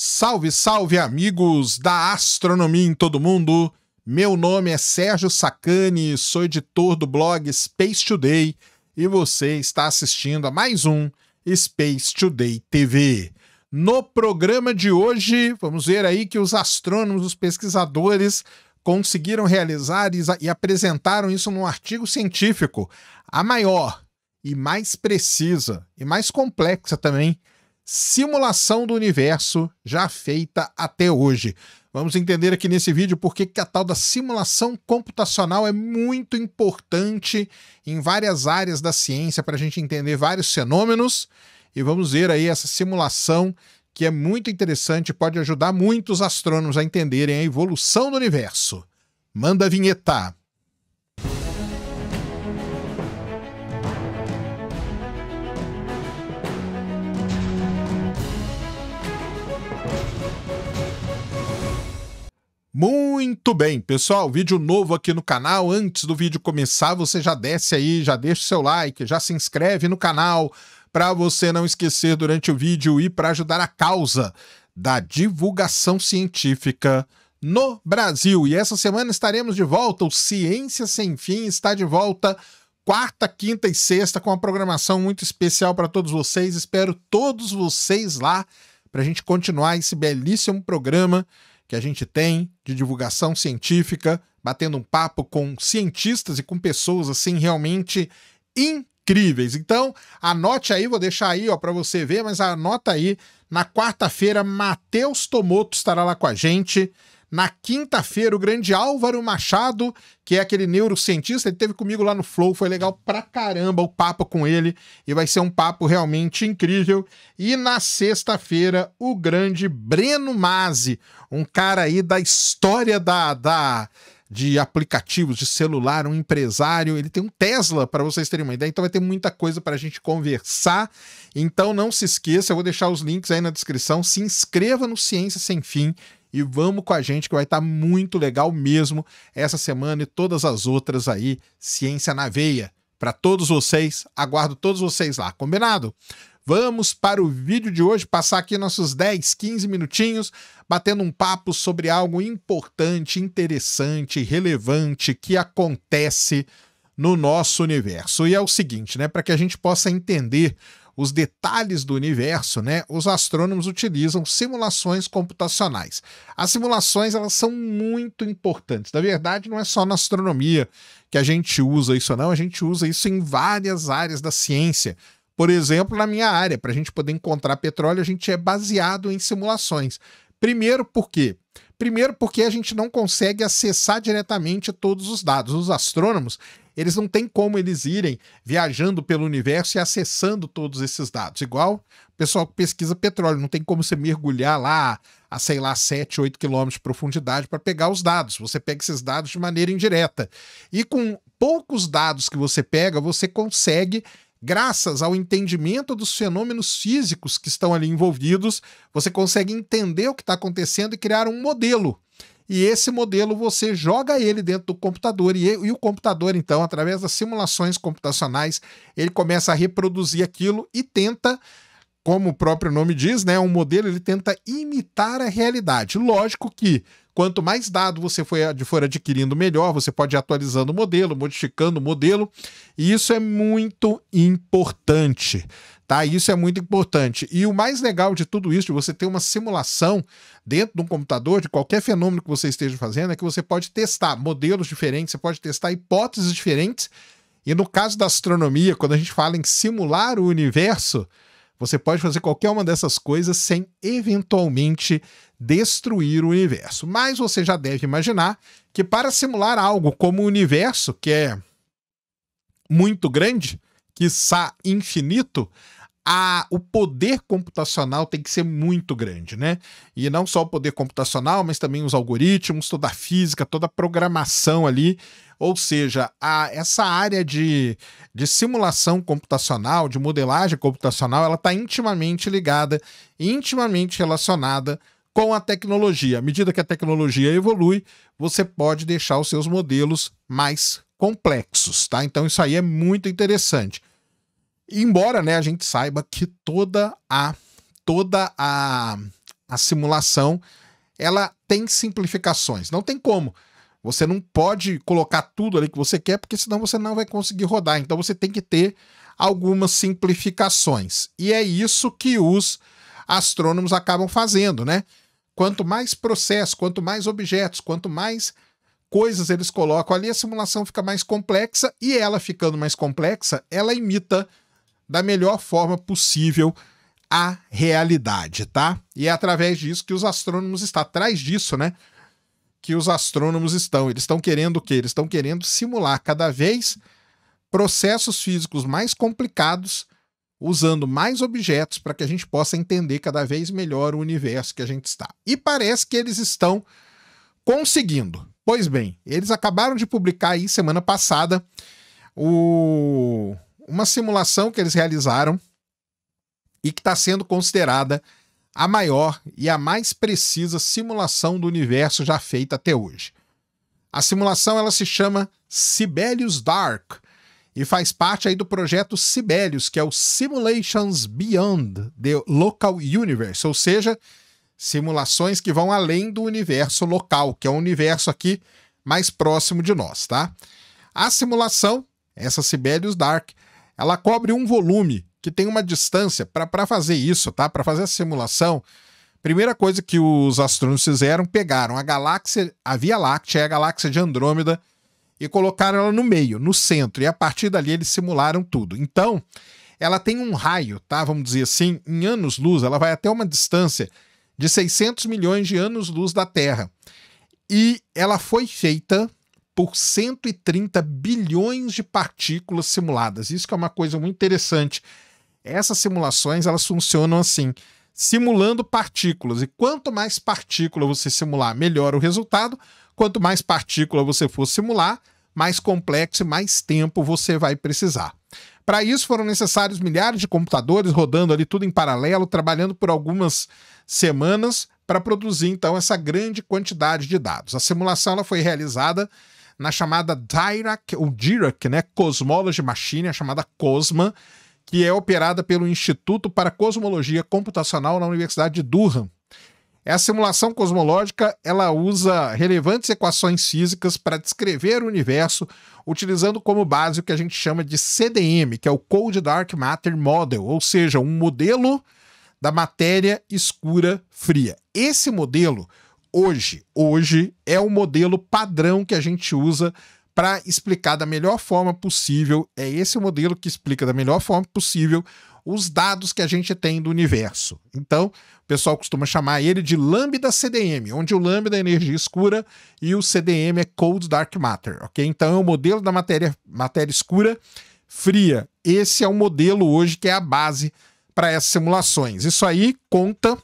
Salve, salve, amigos da astronomia em todo mundo! Meu nome é Sérgio Sacani, sou editor do blog Space Today e você está assistindo a mais um Space Today TV. No programa de hoje, vamos ver aí que os astrônomos, os pesquisadores conseguiram realizar e apresentaram isso num artigo científico, a maior e mais precisa e mais complexa também simulação do universo já feita até hoje. Vamos entender aqui nesse vídeo por que a tal da simulação computacional é muito importante em várias áreas da ciência para a gente entender vários fenômenos. E vamos ver aí essa simulação que é muito interessante, pode ajudar muitos astrônomos a entenderem a evolução do universo. Manda a vinheta. Muito bem, pessoal, vídeo novo aqui no canal. Antes do vídeo começar, você já desce aí, já deixa o seu like, já se inscreve no canal para você não esquecer durante o vídeo e para ajudar a causa da divulgação científica no Brasil. E essa semana estaremos de volta, o Ciência Sem Fim está de volta quarta, quinta e sexta com uma programação muito especial para todos vocês. Espero todos vocês lá para a gente continuar esse belíssimo programa que a gente tem de divulgação científica, batendo um papo com cientistas e com pessoas assim realmente incríveis. Então, anote aí, vou deixar aí, ó, para você ver, mas anota aí, na quarta-feira Matheus Tomoto estará lá com a gente. Na quinta-feira, o grande Álvaro Machado, que é aquele neurocientista, ele teve comigo lá no Flow, foi legal pra caramba o papo com ele, e vai ser um papo realmente incrível. E na sexta-feira, o grande Breno Mazzi, um cara aí da história da, da de aplicativos de celular, um empresário, ele tem um Tesla, para vocês terem uma ideia, então vai ter muita coisa para a gente conversar. Então não se esqueça, eu vou deixar os links aí na descrição. Se inscreva no Ciência Sem Fim e vamos com a gente que vai estar tá muito legal mesmo essa semana e todas as outras aí, Ciência na Veia. Para todos vocês, aguardo todos vocês lá, combinado? Vamos para o vídeo de hoje, passar aqui nossos 10, 15 minutinhos, batendo um papo sobre algo importante, interessante, relevante que acontece no nosso universo. E é o seguinte, né, para que a gente possa entender os detalhes do universo, né, os astrônomos utilizam simulações computacionais. As simulações elas são muito importantes. Na verdade, não é só na astronomia que a gente usa isso, não. A gente usa isso em várias áreas da ciência. Por exemplo, na minha área, para a gente poder encontrar petróleo, a gente é baseado em simulações. Primeiro, por quê? Primeiro, porque a gente não consegue acessar diretamente todos os dados. Os astrônomos, eles não têm como eles irem viajando pelo universo e acessando todos esses dados. Igual o pessoal que pesquisa petróleo, não tem como você mergulhar lá a, sei lá, 7, 8 quilômetros de profundidade para pegar os dados. Você pega esses dados de maneira indireta. E com poucos dados que você pega, você consegue graças ao entendimento dos fenômenos físicos que estão ali envolvidos, você consegue entender o que está acontecendo e criar um modelo e esse modelo você joga ele dentro do computador e, e, o computador então, através das simulações computacionais, ele começa a reproduzir aquilo e tenta, como o próprio nome diz, né, um modelo ele tenta imitar a realidade. Lógico que quanto mais dado você for, adquirindo, melhor, você pode ir atualizando o modelo, modificando o modelo, e isso é muito importante tá? Isso é muito importante. E o mais legal de tudo isso, de você ter uma simulação dentro de um computador, de qualquer fenômeno que você esteja fazendo, é que você pode testar modelos diferentes, você pode testar hipóteses diferentes. E no caso da astronomia, quando a gente fala em simular o universo, você pode fazer qualquer uma dessas coisas sem eventualmente destruir o universo. Mas você já deve imaginar que para simular algo como o universo, que é muito grande, quiçá infinito, a, o poder computacional tem que ser muito grande, né? E não só o poder computacional, mas também os algoritmos, toda a física, toda a programação ali. Ou seja, a, essa área de, de simulação computacional, de modelagem computacional, ela está intimamente ligada, intimamente relacionada com a tecnologia. À medida que a tecnologia evolui, você pode deixar os seus modelos mais complexos, tá? Então isso aí é muito interessante. Embora, né, a gente saiba que toda a toda a a simulação ela tem simplificações. Não tem como. Você não pode colocar tudo ali que você quer, porque senão você não vai conseguir rodar. Então você tem que ter algumas simplificações. E é isso que os astrônomos acabam fazendo, né? Quanto mais processo, quanto mais objetos, quanto mais coisas eles colocam ali, a simulação fica mais complexa e ela ficando mais complexa, ela imita da melhor forma possível a realidade, tá? E é através disso que os astrônomos estão atrás disso, né? Que os astrônomos estão. Eles estão querendo o quê? Eles estão querendo simular cada vez processos físicos mais complicados, usando mais objetos para que a gente possa entender cada vez melhor o universo que a gente está. E parece que eles estão conseguindo. Pois bem, eles acabaram de publicar aí semana passada o... uma simulação que eles realizaram e que está sendo considerada a maior e a mais precisa simulação do universo já feita até hoje. A simulação ela se chama Sibelius Dark e faz parte aí do projeto Sibelius, que é o Simulations Beyond the Local Universe, ou seja, simulações que vão além do universo local, que é o universo aqui mais próximo de nós, tá? A simulação, essa Sibelius Dark, ela cobre um volume que tem uma distância para fazer isso, tá? Para fazer a simulação. Primeira coisa que os astrônomos fizeram, pegaram a galáxia, a Via Láctea, a galáxia de Andrômeda, e colocaram ela no meio, no centro, e a partir dali eles simularam tudo. Então, ela tem um raio, tá? Vamos dizer assim, em anos-luz, ela vai até uma distância de 600 milhões de anos-luz da Terra. E ela foi feita por 130 bilhões de partículas simuladas. Isso que é uma coisa muito interessante essas simulações elas funcionam assim, simulando partículas. E quanto mais partícula você simular, melhor o resultado. Quanto mais partícula você for simular, mais complexo e mais tempo você vai precisar. Para isso foram necessários milhares de computadores rodando ali tudo em paralelo, trabalhando por algumas semanas para produzir então essa grande quantidade de dados. A simulação ela foi realizada na chamada Dirac ou Dirac, né, Cosmology Machine, a chamada COSMA, que é operada pelo Instituto para Cosmologia Computacional na Universidade de Durham. Essa simulação cosmológica ela usa relevantes equações físicas para descrever o universo, utilizando como base o que a gente chama de CDM, que é o Cold Dark Matter Model, ou seja, um modelo da matéria escura fria. Esse modelo, hoje, hoje é o modelo padrão que a gente usa para explicar da melhor forma possível. É esse o modelo que explica da melhor forma possível os dados que a gente tem do universo. Então, o pessoal costuma chamar ele de lambda CDM, onde o lambda é energia escura e o CDM é cold dark matter, ok? Então é o modelo da matéria, matéria escura fria. Esse é o modelo hoje que é a base para essas simulações. Isso aí conta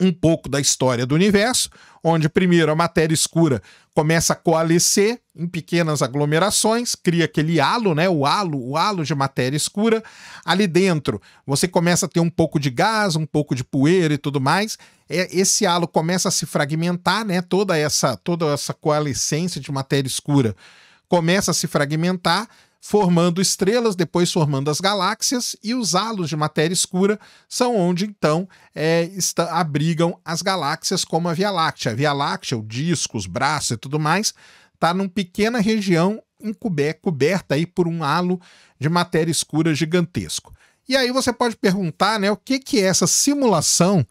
um pouco da história do universo, onde primeiro a matéria escura começa a coalescer em pequenas aglomerações, cria aquele halo, né? O halo, o halo de matéria escura. Ali dentro, você começa a ter um pouco de gás, um pouco de poeira e tudo mais. É, esse halo começa a se fragmentar, né? Toda essa toda essa coalescência de matéria escura começa a se fragmentar formando estrelas, depois formando as galáxias, e os halos de matéria escura são onde então é, está, abrigam as galáxias, como a Via Láctea. A Via Láctea, o disco, os braços e tudo mais, está numa pequena região coberta aí por um halo de matéria escura gigantesco. E aí você pode perguntar, né, o que que é essa simulação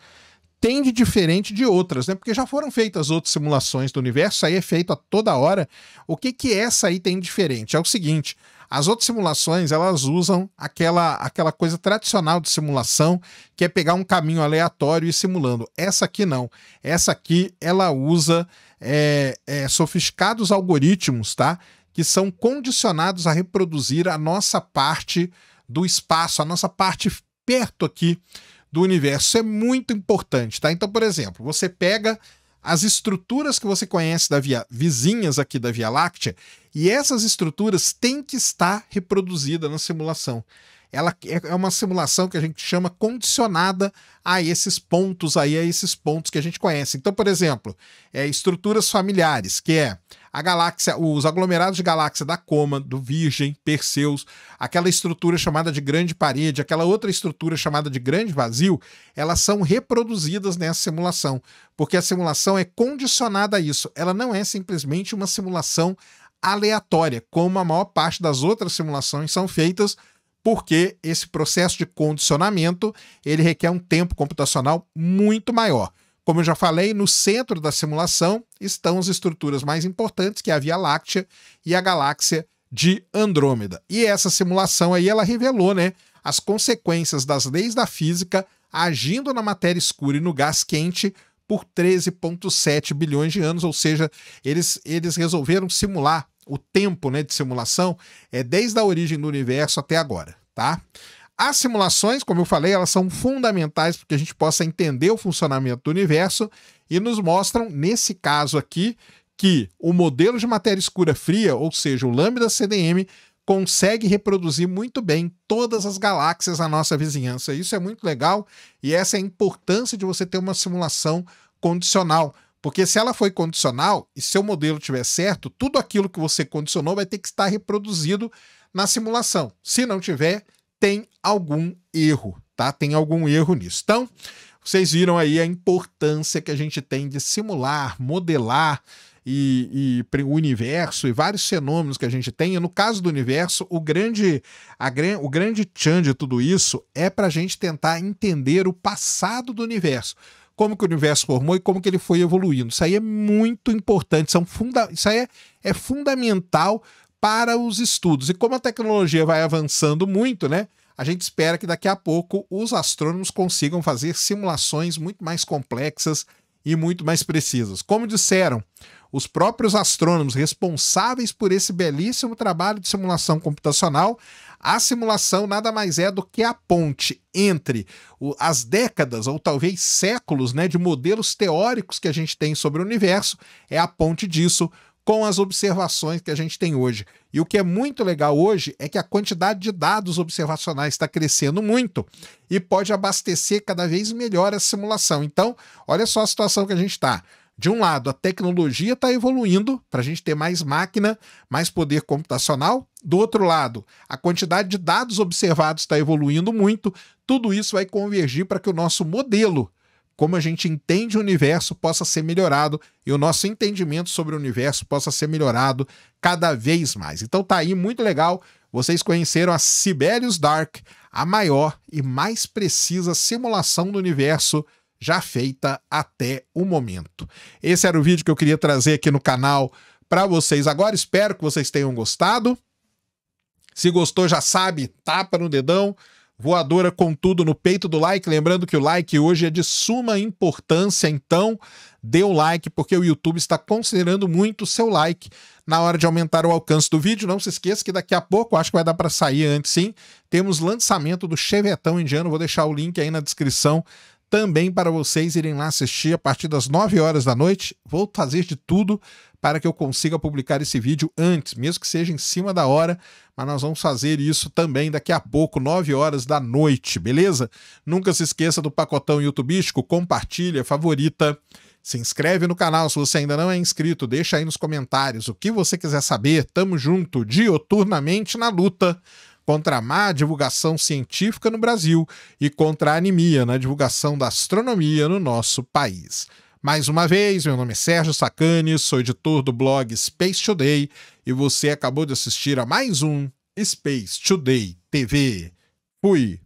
tem de diferente de outras, né? Porque já foram feitas outras simulações do universo, aí é feito a toda hora. O que que essa aí tem de diferente? É o seguinte, as outras simulações, elas usam aquela, aquela coisa tradicional de simulação, que é pegar um caminho aleatório e simulando. Essa aqui não. Essa aqui, ela usa é, é, sofisticados algoritmos, tá? Que são condicionados a reproduzir a nossa parte do espaço, a nossa parte perto aqui do universo. Isso é muito importante, tá? Então, por exemplo, você pega as estruturas que você conhece da via, vizinhas aqui da Via Láctea, e essas estruturas têm que estar reproduzidas na simulação. Ela é, é uma simulação que a gente chama condicionada a esses pontos aí, a esses pontos que a gente conhece. Então, por exemplo, é, estruturas familiares, que é a galáxia, os aglomerados de galáxia da Coma, do Virgem, Perseus, aquela estrutura chamada de grande parede, aquela outra estrutura chamada de grande vazio, elas são reproduzidas nessa simulação, porque a simulação é condicionada a isso. Ela não é simplesmente uma simulação aleatória, como a maior parte das outras simulações são feitas, porque esse processo de condicionamento ele requer um tempo computacional muito maior. Como eu já falei, no centro da simulação estão as estruturas mais importantes, que é a Via Láctea e a galáxia de Andrômeda. E essa simulação aí ela revelou, né, as consequências das leis da física agindo na matéria escura e no gás quente por 13,7 bilhões de anos, ou seja, eles, eles resolveram simular o tempo né, de simulação é desde a origem do universo até agora, tá? As simulações, como eu falei, elas são fundamentais para que a gente possa entender o funcionamento do universo e nos mostram, nesse caso aqui, que o modelo de matéria escura fria, ou seja, o lambda CDM, consegue reproduzir muito bem todas as galáxias da nossa vizinhança. Isso é muito legal e essa é a importância de você ter uma simulação condicional. Porque se ela foi condicional e seu modelo tiver certo, tudo aquilo que você condicionou vai ter que estar reproduzido na simulação. Se não tiver, tem algum erro, tá? Tem algum erro nisso. Então, vocês viram aí a importância que a gente tem de simular, modelar e, e, o universo e vários fenômenos que a gente tem. E no caso do universo, o grande, a, o grande tchan de tudo isso é para a gente tentar entender o passado do universo. Como que o universo formou e como que ele foi evoluindo. Isso aí é muito importante, são funda isso aí é, é fundamental para os estudos. E como a tecnologia vai avançando muito, né? A gente espera que daqui a pouco os astrônomos consigam fazer simulações muito mais complexas e muito mais precisas. Como disseram os próprios astrônomos responsáveis por esse belíssimo trabalho de simulação computacional, a simulação nada mais é do que a ponte entre as décadas ou talvez séculos né, de modelos teóricos que a gente tem sobre o universo, é a ponte disso com as observações que a gente tem hoje. E o que é muito legal hoje é que a quantidade de dados observacionais está crescendo muito e pode abastecer cada vez melhor a simulação. Então, olha só a situação que a gente está. De um lado, a tecnologia está evoluindo para a gente ter mais máquina, mais poder computacional. Do outro lado, a quantidade de dados observados está evoluindo muito. Tudo isso vai convergir para que o nosso modelo como a gente entende o universo possa ser melhorado e o nosso entendimento sobre o universo possa ser melhorado cada vez mais. Então tá aí muito legal. Vocês conheceram a Sibelius Dark, a maior e mais precisa simulação do universo já feita até o momento. Esse era o vídeo que eu queria trazer aqui no canal para vocês agora. Espero que vocês tenham gostado. Se gostou, já sabe, tapa no dedão voadora com tudo no peito do like. Lembrando que o like hoje é de suma importância, então dê o like, porque o YouTube está considerando muito o seu like na hora de aumentar o alcance do vídeo. Não se esqueça que daqui a pouco, acho que vai dar para sair antes sim, temos lançamento do Chevetão Indiano. Vou deixar o link aí na descrição também para vocês irem lá assistir a partir das 9 horas da noite. Vou fazer de tudo para que eu consiga publicar esse vídeo antes, mesmo que seja em cima da hora, mas nós vamos fazer isso também daqui a pouco, 9 horas da noite, beleza? Nunca se esqueça do pacotão YouTubístico, compartilha, favorita, se inscreve no canal se você ainda não é inscrito, deixa aí nos comentários o que você quiser saber, tamo junto dioturnamente na luta contra a má divulgação científica no Brasil e contra a anemia na divulgação da astronomia no nosso país. Mais uma vez, meu nome é Sérgio Sacani, sou editor do blog Space Today e você acabou de assistir a mais um Space Today TV. Fui!